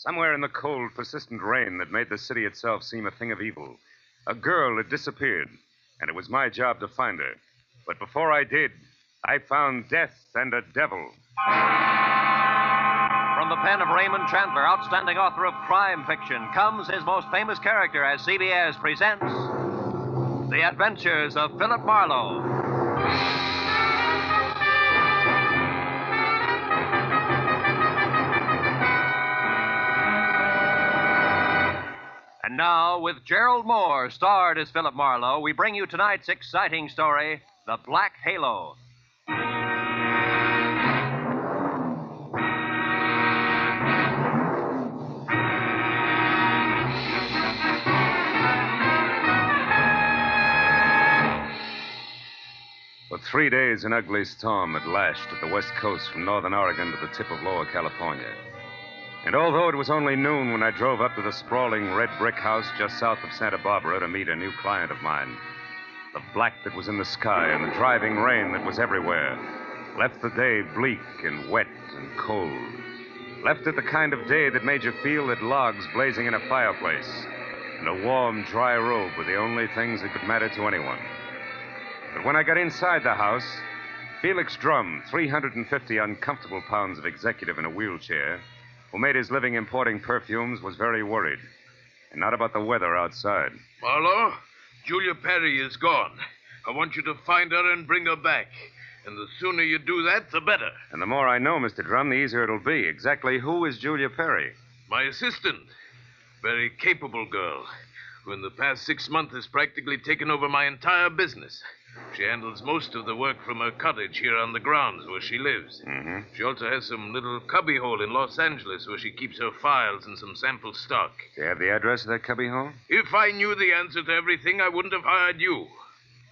Somewhere in the cold, persistent rain that made the city itself seem a thing of evil, a girl had disappeared, and it was my job to find her. But before I did, I found death and a devil. From the pen of Raymond Chandler, outstanding author of crime fiction, comes his most famous character as CBS presents The Adventures of Philip Marlowe. Now, with Gerald Mohr, starred as Philip Marlowe, we bring you tonight's exciting story The Black Halo. For three days, an ugly storm had lashed at the west coast from northern Oregon to the tip of lower California. And although it was only noon when I drove up to the sprawling red brick house just south of Santa Barbara to meet a new client of mine, the black that was in the sky and the driving rain that was everywhere left the day bleak and wet and cold. Left it the kind of day that made you feel that logs blazing in a fireplace and a warm, dry robe were the only things that could matter to anyone. But when I got inside the house, Felix Drum, 350 uncomfortable pounds of executive in a wheelchair, who made his living importing perfumes, was very worried. And not about the weather outside. Marlowe, Julia Perry is gone. I want you to find her and bring her back. And the sooner you do that, the better. And the more I know, Mr. Drum, the easier it'll be. Exactly who is Julia Perry? My assistant. Very capable girl, who in the past six months has practically taken over my entire business. She handles most of the work from her cottage here on the grounds where she lives. Mm-hmm. She also has some little cubbyhole in Los Angeles where she keeps her files and some sample stock. Do you have the address of that cubbyhole? If I knew the answer to everything, I wouldn't have hired you.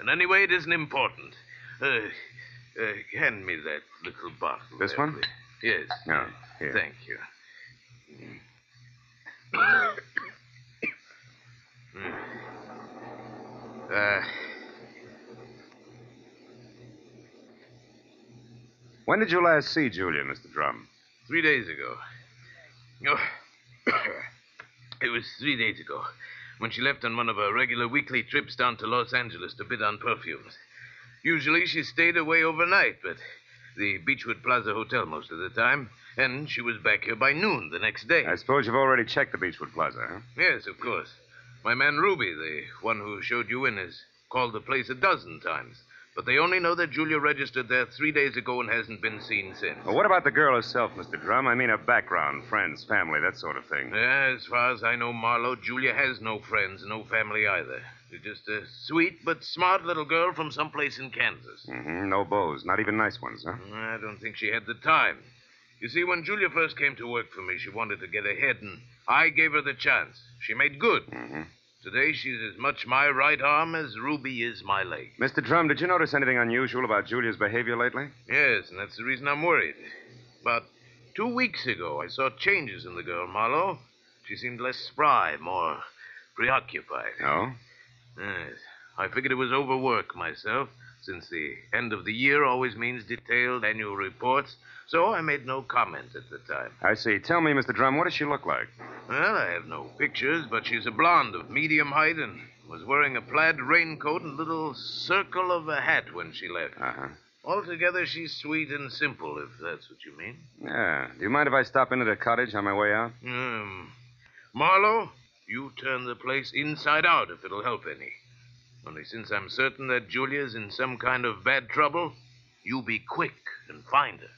And anyway, it isn't important. Uh, uh, hand me that little bottle. This there, one? please. Yes. No. Here. Thank you. Uh, When did you last see Julia, Mr. Drum? three days ago. Oh, it was three days ago when she left on one of her regular weekly trips down to Los Angeles to bid on perfumes. Usually she stayed away overnight, but the Beechwood Plaza Hotel most of the time, and she was back here by noon the next day. I suppose you've already checked the Beechwood Plaza, huh? Yes, of course. My man Ruby, the one who showed you in, has called the place a dozen times. But they only know that Julia registered there three days ago and hasn't been seen since. Well, what about the girl herself, Mr. Drum? I mean, her background, friends, family, that sort of thing. Yeah, as far as I know, Marlowe, Julia has no friends, no family either. She's just a sweet but smart little girl from someplace in Kansas. Mm-hmm. No beaux, not even nice ones, huh? I don't think she had the time. You see, when Julia first came to work for me, she wanted to get ahead, and I gave her the chance. She made good. Mm-hmm. Today, she's as much my right arm as Ruby is my leg. Mr. Drum, did you notice anything unusual about Julia's behavior lately? Yes, and that's the reason I'm worried. About two weeks ago, I saw changes in the girl, Marlowe. She seemed less spry, more preoccupied. No? Yes. I figured it was overwork myself, since the end of the year always means detailed annual reports, so I made no comment at the time. I see. Tell me, Mr. Drum, what does she look like? Well, I have no pictures, but she's a blonde of medium height and was wearing a plaid raincoat and little circle of a hat when she left. Uh-huh. Altogether, she's sweet and simple, if that's what you mean. Yeah. Do you mind if I stop into the cottage on my way out? Um, Marlowe, you turn the place inside out if it'll help any. Only since I'm certain that Julia's in some kind of bad trouble, you be quick and find her.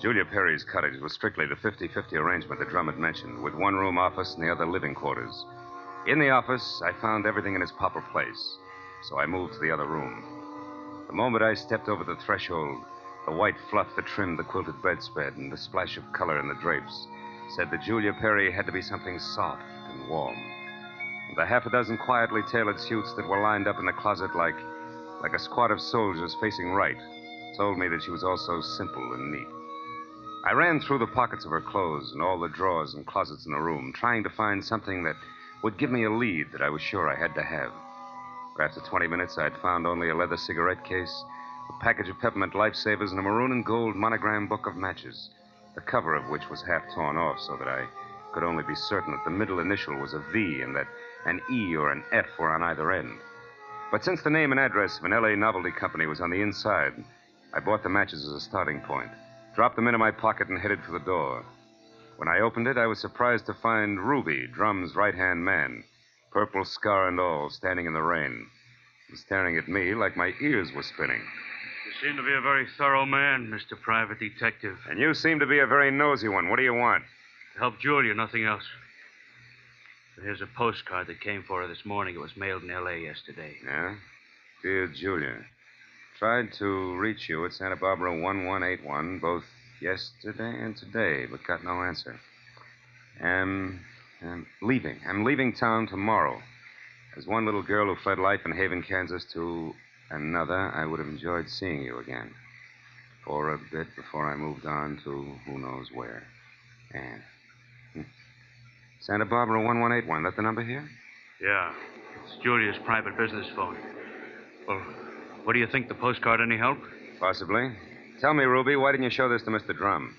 Julia Perry's cottage was strictly the 50 50 arrangement that Drum had mentioned, with one room office and the other living quarters. In the office, I found everything in its proper place, so I moved to the other room. The moment I stepped over the threshold, the white fluff that trimmed the quilted bedspread and the splash of color in the drapes said that Julia Perry had to be something soft and warm. And the half a dozen quietly tailored suits that were lined up in the closet like, like a squad of soldiers facing right told me that she was also simple and neat. I ran through the pockets of her clothes and all the drawers and closets in the room, trying to find something that would give me a lead that I was sure I had to have. After 20 minutes, I'd found only a leather cigarette case, a package of peppermint lifesavers, and a maroon and gold monogram book of matches, the cover of which was half torn off so that I could only be certain that the middle initial was a V and that an E or an F were on either end. But since the name and address of an L.A. novelty company was on the inside, I bought the matches as a starting point, dropped them into my pocket, and headed for the door. When I opened it, I was surprised to find Ruby, Drum's right hand man, purple scar and all, standing in the rain, and staring at me like my ears were spinning. You seem to be a very thorough man, Mr. Private Detective. And you seem to be a very nosy one. What do you want? To help Julia, nothing else. Here's a postcard that came for her this morning. It was mailed in L.A. yesterday. Yeah? Dear Julia, tried to reach you at Santa Barbara 1181 both yesterday and today, but got no answer. Am, am leaving. I'm leaving town tomorrow. As one little girl who fled life in Haven, Kansas to another, I would have enjoyed seeing you again. For a bit before I moved on to who knows where. Anne. Hmm. Santa Barbara 1181. That the number here? Yeah. It's Julia's private business phone. Well, what do you think? The postcard any help? Possibly. Tell me, Ruby, why didn't you show this to Mr. Drum?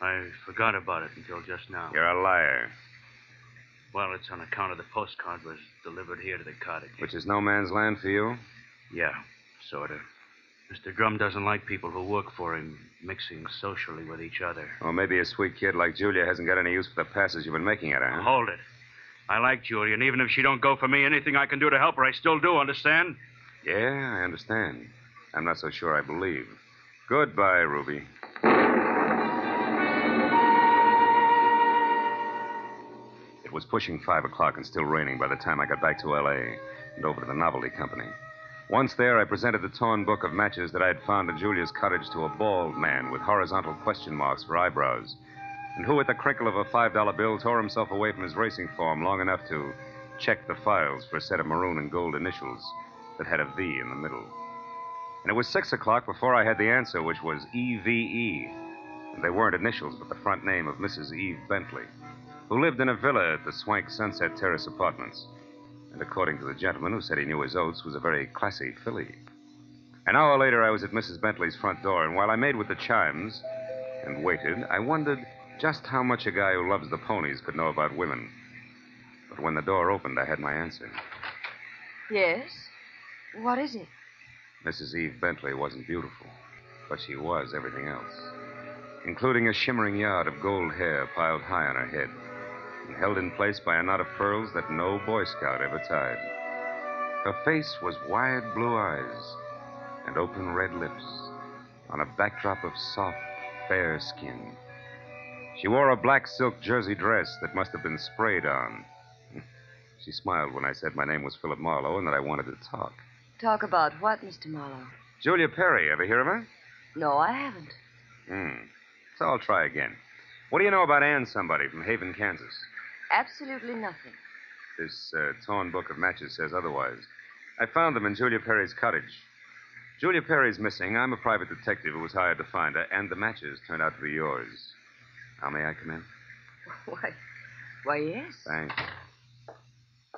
I forgot about it until just now. You're a liar. Well, it's on account of the postcard was delivered here to the cottage. Which is no man's land for you? Yeah, sort of. Mr. Drum doesn't like people who work for him mixing socially with each other. Well, maybe a sweet kid like Julia hasn't got any use for the passes you've been making at her, huh? Hold it. I like Julia, and even if she don't go for me, anything I can do to help her, I still do, understand? Yeah, I understand. I'm not so sure I believe. Goodbye, Ruby. It was pushing five o'clock and still raining by the time I got back to L.A. and over to the novelty company. Once there, I presented the torn book of matches that I had found in Julia's cottage to a bald man with horizontal question marks for eyebrows, and who, at the crinkle of a $5 bill, tore himself away from his racing form long enough to check the files for a set of maroon and gold initials that had a V in the middle. And it was six o'clock before I had the answer, which was EVE. And they weren't initials, but the front name of Mrs. Eve Bentley, who lived in a villa at the Swank Sunset Terrace Apartments. And according to the gentleman who said he knew his oats, was a very classy filly. An hour later, I was at Mrs. Bentley's front door, and while I made with the chimes and waited, I wondered just how much a guy who loves the ponies could know about women. But when the door opened, I had my answer. Yes? What is it? Mrs. Eve Bentley wasn't beautiful, but she was everything else, including a shimmering yard of gold hair piled high on her head and held in place by a knot of pearls that no Boy Scout ever tied. Her face was wide blue eyes and open red lips on a backdrop of soft, fair skin. She wore a black silk jersey dress that must have been sprayed on. She smiled when I said my name was Philip Marlowe and that I wanted to talk. Talk about what, Mr. Marlowe? Julia Perry, ever hear of her? No, I haven't. Hmm. So I'll try again. What do you know about Ann somebody from Haven, Kansas? Absolutely nothing. This uh, torn book of matches says otherwise. I found them in Julia Perry's cottage. Julia Perry's missing. I'm a private detective who was hired to find her, and the matches turned out to be yours. Now, may I come in? Why, why, yes. Thanks.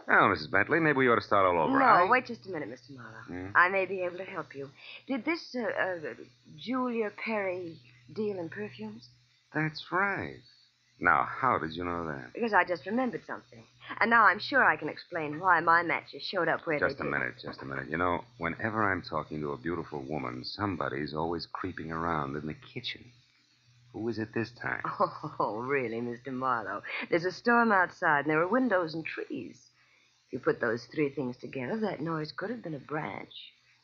Now, Mrs. Bentley, maybe we ought to start all over. No, I- wait just a minute, Mr. Marlowe. Hmm? I may be able to help you. Did this uh, uh, Julia Perry deal in perfumes? That's right. Now, how did you know that? Because I just remembered something. And now I'm sure I can explain why my matches showed up where Just they a did. minute, just a minute. You know, whenever I'm talking to a beautiful woman, somebody's always creeping around in the kitchen. Who is it this time? Oh, really, Mr. Marlowe? There's a storm outside, and there are windows and trees. If you put those three things together, that noise could have been a branch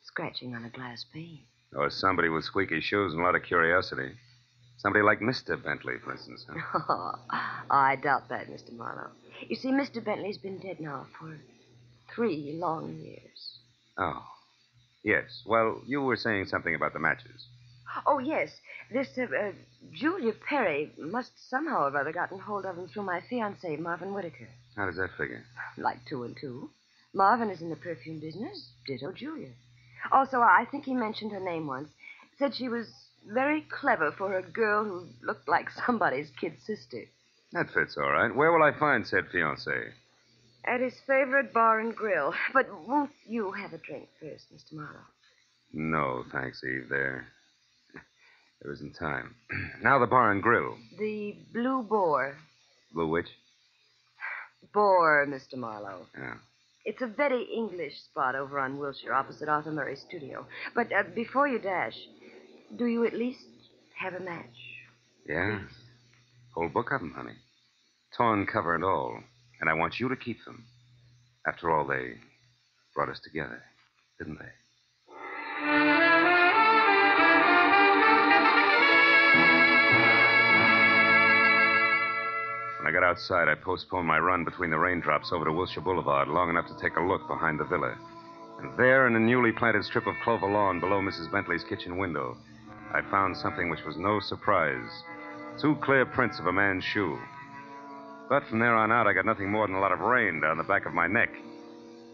scratching on a glass pane. Or somebody with squeaky shoes and a lot of curiosity. Somebody like Mr. Bentley, for instance. Huh? Oh, I doubt that, Mr. Marlowe. You see, Mr. Bentley's been dead now for three long years. Oh. Yes. Well, you were saying something about the matches. Oh, yes. This uh, uh, Julia Perry must somehow or other gotten hold of him through my fiance, Marvin Whitaker. How does that figure? Like two and two. Marvin is in the perfume business, ditto Julia. Also, I think he mentioned her name once. Said she was very clever for a girl who looked like somebody's kid sister. That fits all right. Where will I find said fiancée? At his favorite bar and grill. But won't you have a drink first, Mr. Marlowe? No, thanks, Eve. There. There isn't time. now the bar and grill. The Blue Boar. Blue which? Boar, Mr. Marlowe. Yeah. It's a very English spot over on Wilshire, opposite Arthur Murray's studio. But uh, before you dash, do you at least have a match? Yeah? Whole book of 'em, honey. Torn cover and all. And I want you to keep them. After all, they brought us together, didn't they? When I got outside, I postponed my run between the raindrops over to Wilshire Boulevard long enough to take a look behind the villa. And there, in a newly planted strip of clover lawn below Mrs. Bentley's kitchen window, I found something which was no surprise two clear prints of a man's shoe. But from there on out, I got nothing more than a lot of rain down the back of my neck.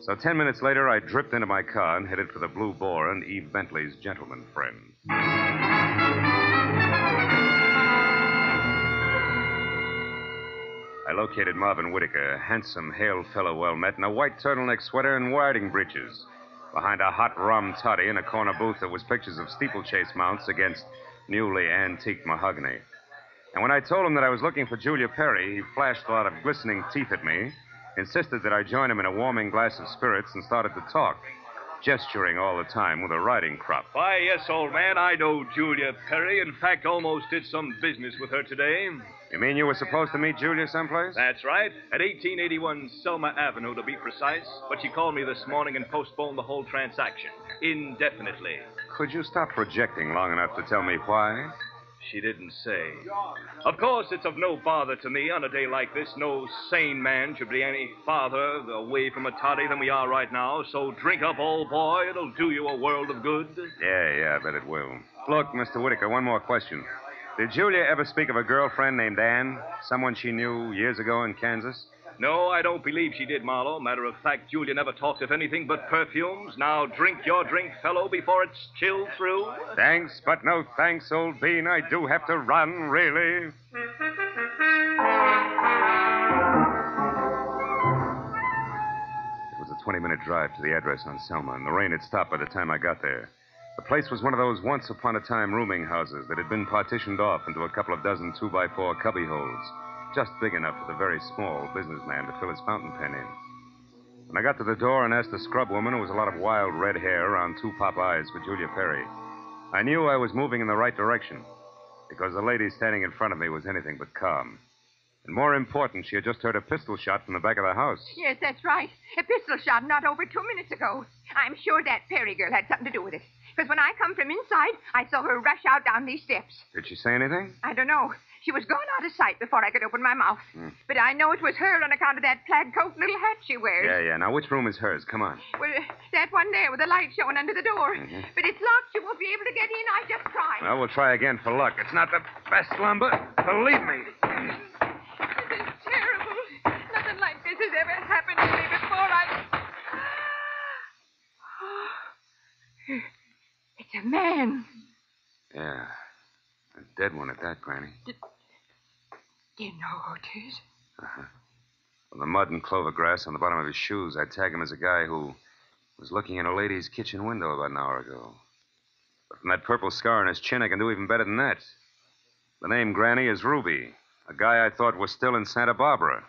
So ten minutes later, I dripped into my car and headed for the Blue Boar and Eve Bentley's gentleman friend. I located Marvin Whitaker, a handsome, hale fellow well met, in a white turtleneck sweater and riding breeches, behind a hot rum toddy in a corner booth that was pictures of steeplechase mounts against newly antique mahogany. And when I told him that I was looking for Julia Perry, he flashed a lot of glistening teeth at me, insisted that I join him in a warming glass of spirits, and started to talk, gesturing all the time with a riding crop. Why, yes, old man, I know Julia Perry. In fact, almost did some business with her today. You mean you were supposed to meet Julia someplace? That's right. At 1881 Selma Avenue, to be precise. But she called me this morning and postponed the whole transaction indefinitely. Could you stop projecting long enough to tell me why? She didn't say. Of course, it's of no bother to me on a day like this. No sane man should be any farther away from a toddy than we are right now. So drink up, old boy. It'll do you a world of good. Yeah, yeah, I bet it will. Look, Mr. Whitaker, one more question. Did Julia ever speak of a girlfriend named Anne? Someone she knew years ago in Kansas? No, I don't believe she did, Marlowe. Matter of fact, Julia never talked of anything but perfumes. Now drink your drink, fellow, before it's chilled through. Thanks, but no thanks, old bean. I do have to run, really. It was a 20 minute drive to the address on Selma, and the rain had stopped by the time I got there. The place was one of those once upon a time rooming houses that had been partitioned off into a couple of dozen two by four cubby holes, just big enough for the very small businessman to fill his fountain pen in. When I got to the door and asked the scrub woman, who was a lot of wild red hair around two pop eyes for Julia Perry, I knew I was moving in the right direction because the lady standing in front of me was anything but calm. And more important, she had just heard a pistol shot from the back of the house. Yes, that's right. A pistol shot not over two minutes ago. I'm sure that Perry girl had something to do with it. Because when I come from inside, I saw her rush out down these steps. Did she say anything? I don't know. She was gone out of sight before I could open my mouth. But I know it was her on account of that plaid coat and little hat she wears. Yeah, yeah. Now, which room is hers? Come on. Well, uh, that one there with the light showing under the door. But it's locked. You won't be able to get in. I just tried. Well, we'll try again for luck. It's not the best lumber. Believe me. This is terrible. Nothing like this has ever happened to me before. I. A man. Yeah. A dead one at that, Granny. Do you know who it is? Uh-huh. From the mud and clover grass on the bottom of his shoes, I'd tag him as a guy who was looking in a lady's kitchen window about an hour ago. But from that purple scar on his chin, I can do even better than that. The name Granny is Ruby, a guy I thought was still in Santa Barbara.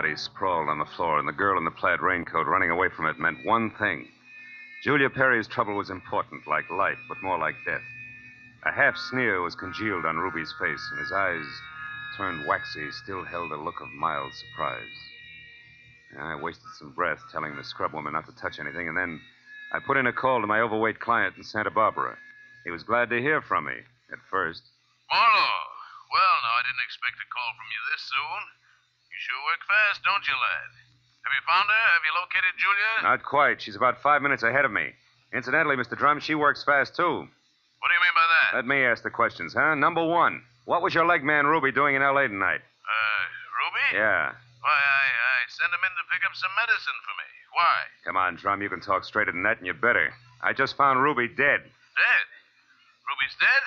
Body sprawled on the floor, and the girl in the plaid raincoat running away from it meant one thing. Julia Perry's trouble was important, like life, but more like death. A half sneer was congealed on Ruby's face, and his eyes, turned waxy, still held a look of mild surprise. I wasted some breath telling the scrub woman not to touch anything, and then I put in a call to my overweight client in Santa Barbara. He was glad to hear from me, at first. Marlowe. Well, now, I didn't expect a call from you this soon. You sure work fast, don't you, lad? Have you found her? Have you located Julia? Not quite. She's about five minutes ahead of me. Incidentally, Mr. Drum, she works fast, too. What do you mean by that? Let me ask the questions, huh? Number one, what was your leg man Ruby doing in L.A. tonight? Uh, Ruby? Yeah. Why, I, I sent him in to pick up some medicine for me. Why? Come on, Drum. You can talk straighter than that, and you better. I just found Ruby dead. Dead? Ruby's dead?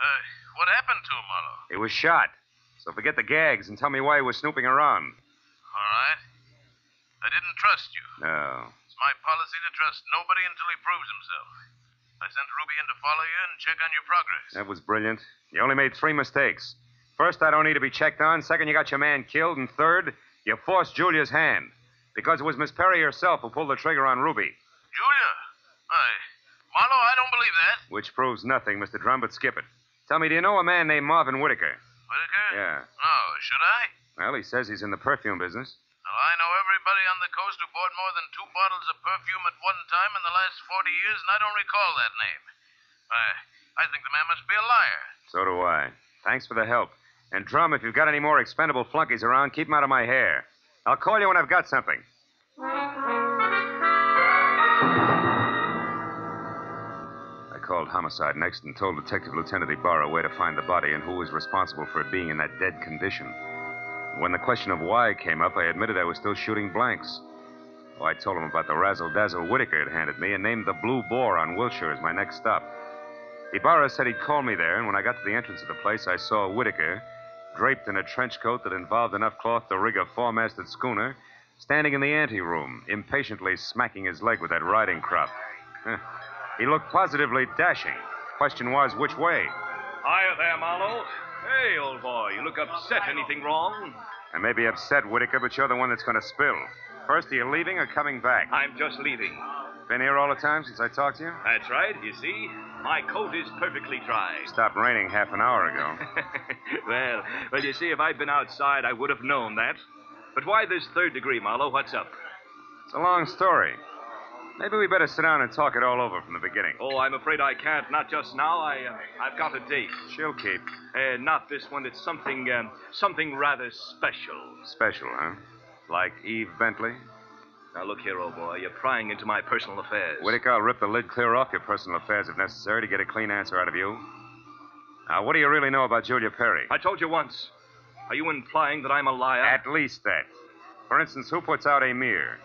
Uh, what happened to him, Marlowe? He was shot. So forget the gags and tell me why you were snooping around. All right. I didn't trust you. No. It's my policy to trust nobody until he proves himself. I sent Ruby in to follow you and check on your progress. That was brilliant. You only made three mistakes. First, I don't need to be checked on. Second, you got your man killed. And third, you forced Julia's hand. Because it was Miss Perry herself who pulled the trigger on Ruby. Julia? I. Marlowe, I don't believe that. Which proves nothing, Mr. Drum, but skip it. Tell me, do you know a man named Marvin Whitaker? Whitaker? Yeah. No, should I? Well, he says he's in the perfume business. Well, I know everybody on the coast who bought more than two bottles of perfume at one time in the last 40 years, and I don't recall that name. I, I think the man must be a liar. So do I. Thanks for the help. And, Drum, if you've got any more expendable flunkies around, keep 'em out of my hair. I'll call you when I've got something. Called homicide next and told Detective Lieutenant Ibarra where to find the body and who was responsible for it being in that dead condition. When the question of why came up, I admitted I was still shooting blanks. Oh, I told him about the razzle dazzle Whitaker had handed me and named the Blue Boar on Wilshire as my next stop. Ibarra said he'd call me there, and when I got to the entrance of the place, I saw Whitaker, draped in a trench coat that involved enough cloth to rig a four masted schooner, standing in the anteroom, impatiently smacking his leg with that riding crop. he looked positively dashing. Question was, which way? Hiya there, Marlowe. Hey, old boy, you look upset. Anything wrong? I may be upset, Whitaker, but you're the one that's going to spill. First, are you leaving or coming back? I'm just leaving. Been here all the time since I talked to you? That's right, you see. My coat is perfectly dry. Stopped raining half an hour ago. well, well, you see, if I'd been outside, I would have known that. But why this third degree, Marlowe? What's up? It's a long story. Maybe we better sit down and talk it all over from the beginning. Oh, I'm afraid I can't. Not just now. I, uh, I've got a date. She'll keep. Uh, not this one. It's something, um, something rather special. Special, huh? Like Eve Bentley? Now look here, old boy. You're prying into my personal affairs. Whitaker, I'll rip the lid clear off your personal affairs if necessary to get a clean answer out of you. Now, what do you really know about Julia Perry? I told you once. Are you implying that I'm a liar? At least that. For instance, who puts out Emir?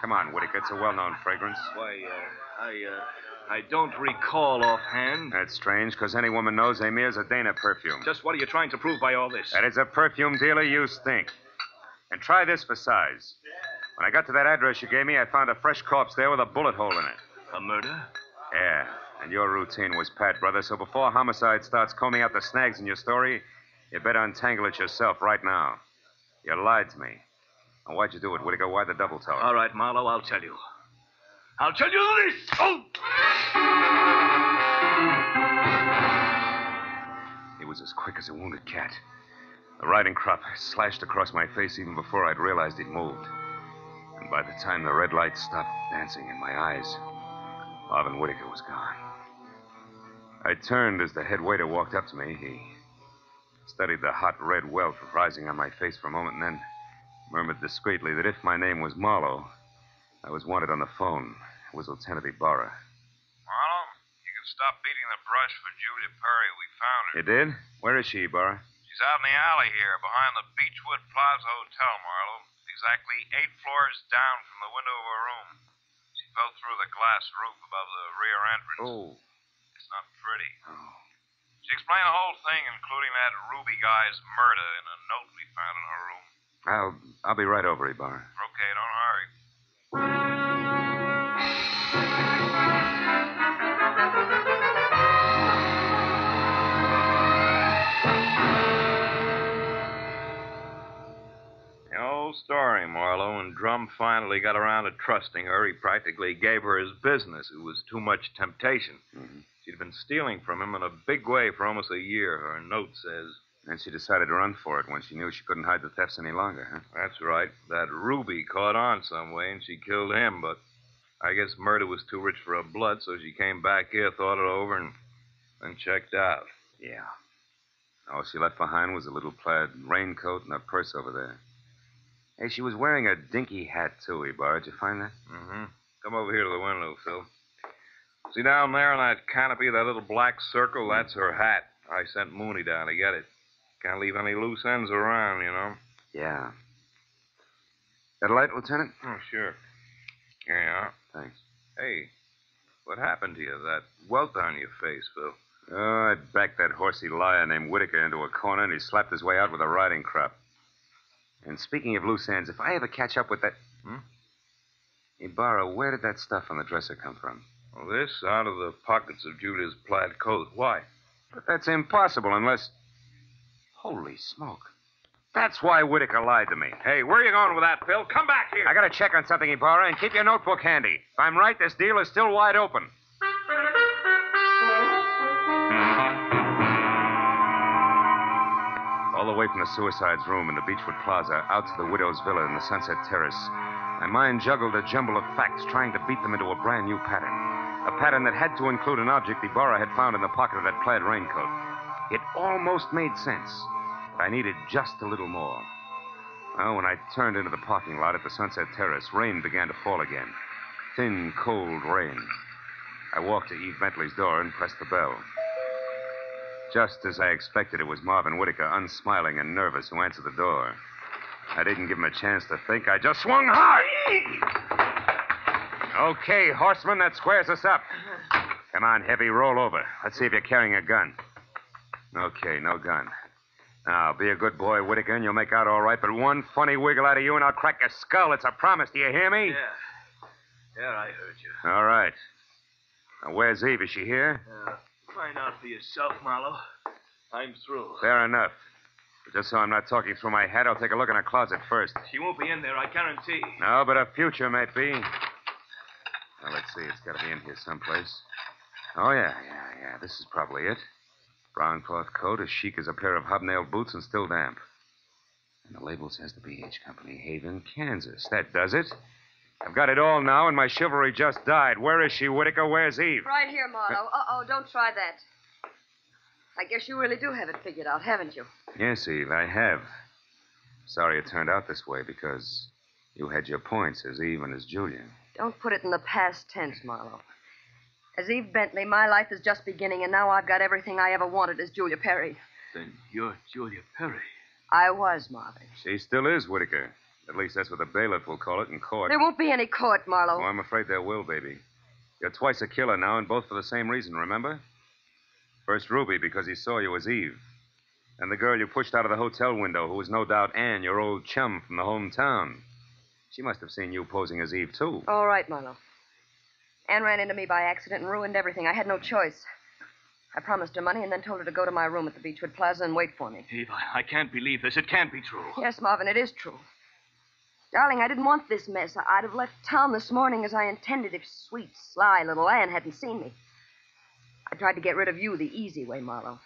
Come on, Whitaker. It's a well-known fragrance. Why, uh, I, uh, I don't recall offhand. That's strange, because any woman knows Emir's a Dana perfume. Just what are you trying to prove by all this? That it's a perfume dealer, you stink. And try this for size. When I got to that address you gave me, I found a fresh corpse there with a bullet hole in it. A murder? Yeah, and your routine was pat, brother, so before homicide starts combing out the snags in your story, you better untangle it yourself right now. You lied to me. Now, why'd you do it, Whitaker? Why the double tower? All right, Marlowe, I'll tell you. I'll tell you this! Oh! He was as quick as a wounded cat. The riding crop slashed across my face even before I'd realized he'd moved. And by the time the red light stopped dancing in my eyes, Marvin Whitaker was gone. I turned as the head waiter walked up to me. He studied the hot red welt rising on my face for a moment and then murmured discreetly that if my name was Marlowe, I was wanted on the phone. It was Lieutenant Ibarra. Marlowe, you can stop beating the brush for Julia Perry. We found her. You did? Where is she, Ibarra? She's out in the alley here, behind the Beechwood Plaza Hotel, Marlowe. Exactly eight floors down from the window of her room. She fell through the glass roof above the rear entrance. Oh. It's not pretty. Oh. She explained the whole thing, including that Ruby guy's murder, in a note we found in her room. I'll I'll be right over, Ibarra. Okay, don't hurry. The old story, Marlowe. When Drum finally got around to trusting her, he practically gave her his business. It was too much temptation. Mm-hmm. She'd been stealing from him in a big way for almost a year, her note says. And she decided to run for it when she knew she couldn't hide the thefts any longer, huh? That's right. That Ruby caught on some way, and she killed him, but I guess murder was too rich for her blood, so she came back here, thought it over, and then checked out. Yeah. All she left behind was a little plaid raincoat and a purse over there. Hey, she was wearing a dinky hat, too, Ibarra. Did you find that? Mm-hmm. Come over here to the window, Phil. See down there on that canopy, that little black circle? That's her hat. I sent Mooney down to get it. Can't leave any loose ends around, you know. Yeah. That light, Lieutenant? Oh, sure. Here you are. Thanks. Hey, what happened to you? That welt on your face, Phil. Oh, I backed that horsey liar named Whitaker into a corner, and he slapped his way out with a riding crop. And speaking of loose ends, if I ever catch up with that. Hmm? Ibarra, where did that stuff on the dresser come from? Well, this out of the pockets of Julia's plaid coat. Why? But that's impossible unless. Holy smoke. That's why Whitaker lied to me. Hey, where are you going with that, Phil? Come back here. I gotta check on something, Ibarra, and keep your notebook handy. If I'm right, this deal is still wide open. All the way from the suicide's room in the Beechwood Plaza out to the widow's villa in the Sunset Terrace, my mind juggled a jumble of facts, trying to beat them into a brand new pattern. A pattern that had to include an object Ibarra had found in the pocket of that plaid raincoat. It almost made sense, but I needed just a little more. Well, when I turned into the parking lot at the Sunset Terrace, rain began to fall again. Thin, cold rain. I walked to Eve Bentley's door and pressed the bell. Just as I expected, it was Marvin Whitaker, unsmiling and nervous, who answered the door. I didn't give him a chance to think. I just swung hard. Okay, horseman, that squares us up. Come on, Heavy, roll over. Let's see if you're carrying a gun. Okay, no gun. Now, be a good boy, Whitaker, and you'll make out all right, but one funny wiggle out of you and I'll crack your skull. It's a promise. Do you hear me? Yeah. Yeah, I heard you. All right. Now, where's Eve? Is she here? Uh, find out for yourself, Marlowe. I'm through. Fair enough. But just so I'm not talking through my hat, I'll take a look in her closet first. She won't be in there, I guarantee. No, but her future might be. Well, let's see. It's got to be in here someplace. Oh, yeah, yeah, yeah. This is probably it. Brown cloth coat, as chic as a pair of hobnailed boots, and still damp. And the label says the BH Company, Haven, Kansas. That does it. I've got it all now, and my chivalry just died. Where is she, Whitaker? Where's Eve? Right here, Marlowe. Uh oh, don't try that. I guess you really do have it figured out, haven't you? Yes, Eve, I have. Sorry it turned out this way because you had your points as Eve and as Julia. Don't put it in the past tense, Marlowe. As Eve Bentley, my life is just beginning, and now I've got everything I ever wanted as Julia Perry. Then you're Julia Perry. I was, Marvin. She still is Whitaker. At least that's what the bailiff will call it in court. There won't be any court, Marlowe. Oh, I'm afraid there will, baby. You're twice a killer now, and both for the same reason, remember? First Ruby, because he saw you as Eve. And the girl you pushed out of the hotel window, who was no doubt Anne, your old chum from the hometown. She must have seen you posing as Eve, too. All right, Marlowe. Anne ran into me by accident and ruined everything. I had no choice. I promised her money and then told her to go to my room at the Beechwood Plaza and wait for me. Eve, I, can't believe this. It can't be true. Yes, Marvin, it is true. Darling, I didn't want this mess. I'd have left town this morning as I intended if sweet, sly little Anne hadn't seen me. I tried to get rid of you the easy way, Marlowe.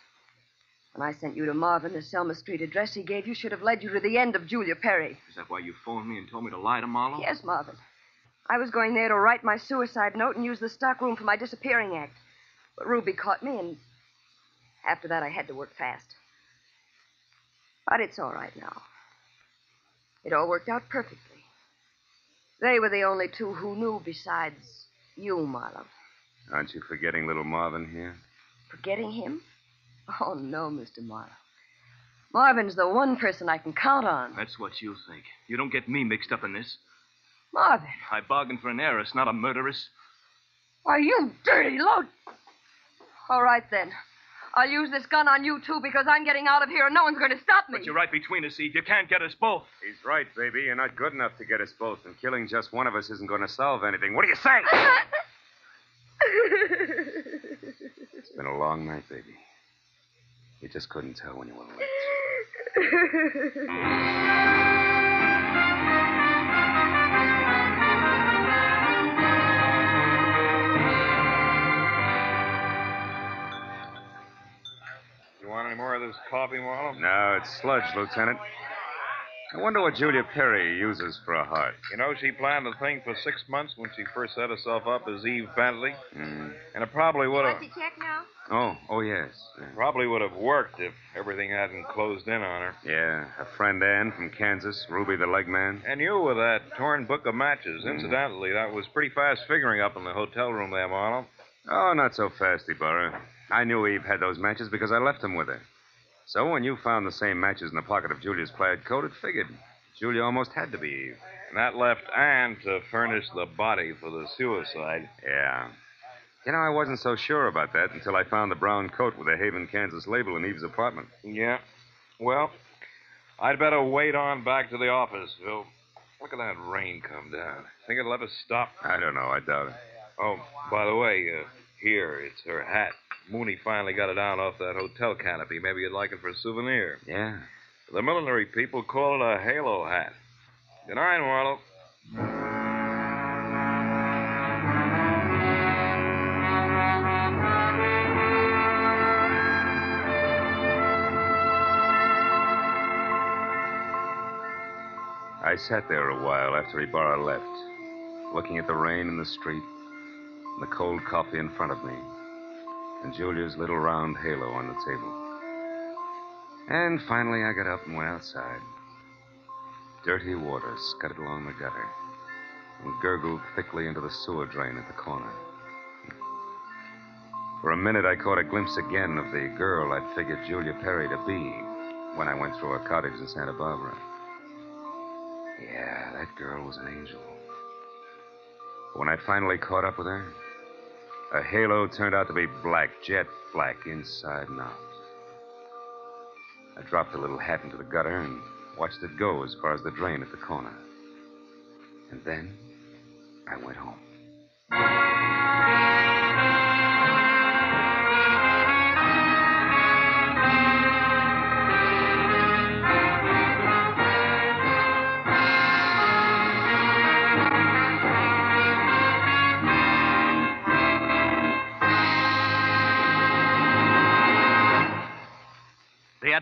When I sent you to Marvin, the Selma Street address he gave you should have led you to the end of Julia Perry. Is that why you phoned me and told me to lie to Marlowe? Yes, Marvin. I was going there to write my suicide note and use the stockroom for my disappearing act. But Ruby caught me, and after that, I had to work fast. But it's all right now. It all worked out perfectly. They were the only two who knew besides you, Marlowe. Aren't you forgetting little Marvin here? Forgetting him? Oh, no, Mr. Marlowe. Marvin's the one person I can count on. That's what you think. You don't get me mixed up in this. Marvin, I bargained for an heiress, not a murderess. why, you dirty load. All right, then. I'll use this gun on you, too, because I'm getting out of here and no one's going to stop me. But you're right between us, Eve. You can't get us both. He's right, baby. You're not good enough to get us both, and killing just one of us isn't going to solve anything. What do you say? It's been a long night, baby. You just couldn't tell when you were late. want any more of this coffee, Marlowe? No, it's sludge, Lieutenant. I wonder what Julia Perry uses for a heart. You know, she planned the thing for six months when she first set herself up as Eve Bentley. Mm. And it probably would have Want to check now? Oh, oh, yes. Yeah. probably would have worked if everything hadn't closed in on her. Yeah, her friend Ann from Kansas, Ruby the leg man. And you with that torn book of matches. Incidentally, that was pretty fast figuring up in the hotel room there, Marlowe. Oh, not so fast, Ibarra. I knew Eve had those matches because I left them with her. So when you found the same matches in the pocket of Julia's plaid coat, it figured. Julia almost had to be Eve. And that left Anne to furnish the body for the suicide. Yeah. You know, I wasn't so sure about that until I found the brown coat with the Haven, Kansas label in Eve's apartment. Yeah. Well, I'd better wait on back to the office, Phil. Look at that rain come down. Think it'll ever stop? I don't know. I doubt it. Oh, by the way, uh, here, it's her hat. Mooney finally got it down off that hotel canopy. Maybe you'd like it for a souvenir. Yeah. The millinery people call it a halo hat. Good night, Marlowe. I sat there a while after Ibarra left, looking at the rain in the street, and the cold coffee in front of me, and Julia's little round halo on the table. And finally, I got up and went outside. Dirty water scudded along the gutter and gurgled thickly into the sewer drain at the corner. For a minute, I caught a glimpse again of the girl I'd figured Julia Perry to be when I went through her cottage in Santa Barbara. Yeah, that girl was an angel. When I finally caught up with her, her halo turned out to be black, jet black, inside and out. I dropped the little hat into the gutter and watched it go as far as the drain at the corner. And then I went home.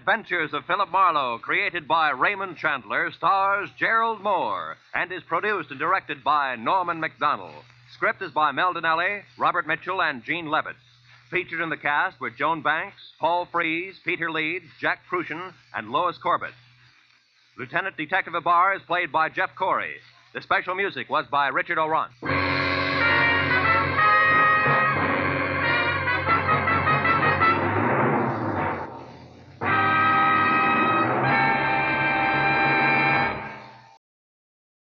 Adventures of Philip Marlowe, created by Raymond Chandler, stars Gerald Mohr and is produced and directed by Norman Macdonnell. Script is by Mel Dinelli, Robert Mitchell, and Gene Levitt. Featured in the cast were Joan Banks, Paul Frees, Peter Leeds, Jack Kruschen, and Lois Corbett. Lieutenant Detective Ibarra is played by Jeff Corey. The special music was by Richard Aurandt.